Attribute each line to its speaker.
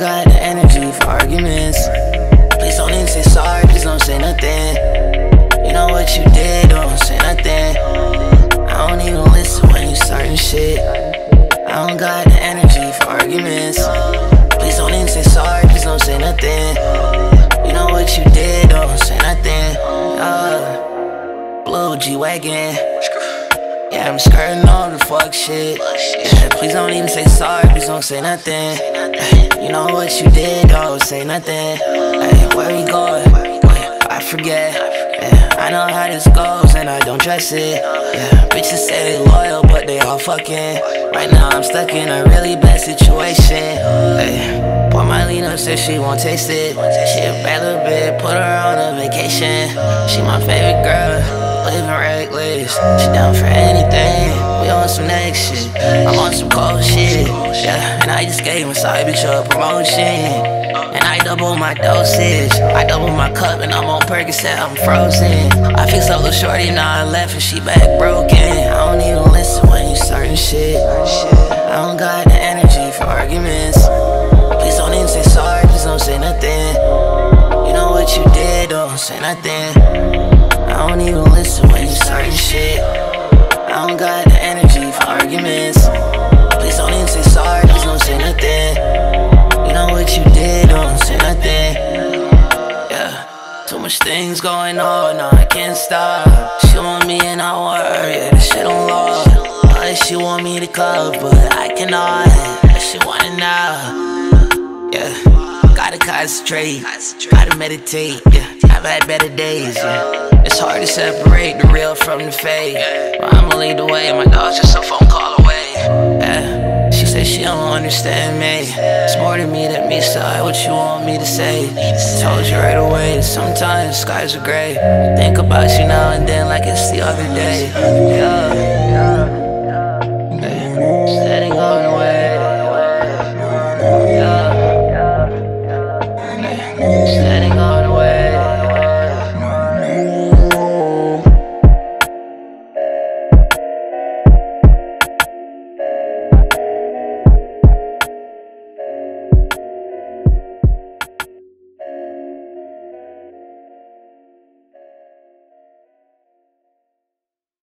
Speaker 1: got the energy for arguments. Please don't even say sorry, please don't say nothing. You know what you did, don't say nothing. I don't even listen when you starting shit. I don't got the energy for arguments. Please don't even say sorry, please don't say nothing. You know what you did, don't say nothing. Uh, blue G Wagon. Yeah, I'm skirting all the fuck shit. Yeah, please don't even say sorry, please don't say nothing. You know what you did, don't say nothing. Hey, where we going? I forget. Yeah, I know how this goes and I don't trust it. Yeah, bitches say they loyal, but they all fucking. Right now I'm stuck in a really bad situation. Hey, poor Mylena said she won't taste it. She a bad little bit, put her on a vacation. She my favorite girl living reckless. She down for anything. We on some next shit. I'm on some cold shit. Yeah, and I just gave my side bitch a promotion. And I double my dosage. I double my cup and I'm on Percocet, I'm frozen. I fixed up little shorty, now I left and she back broken. I don't even listen when you certain shit. I don't got the energy for arguments. Please don't even say sorry, please don't say nothing. You know what you did, don't say nothing. Too much things going on, no, I can't stop. She want me and I want her, yeah, this shit on law. But she want me to club, but I cannot. She wanna now, yeah. Gotta concentrate, gotta meditate, yeah. I've had better days, yeah. It's hard to separate the real from the fake. But I'ma lead the way, my dog's just understand me. It's more to me than me, so what you want me to say. Told you right away, sometimes skies are gray. Think about you now and then like it's the other day. Yeah, yeah, yeah Setting on away. Yeah, yeah, yeah